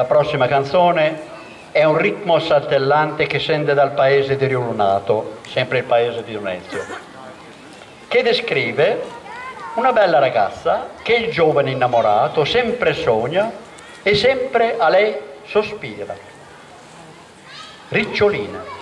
La prossima canzone è un ritmo saltellante che scende dal paese di Riunato, sempre il paese di Donezio, che descrive una bella ragazza che il giovane innamorato sempre sogna e sempre a lei sospira. Ricciolina.